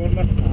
de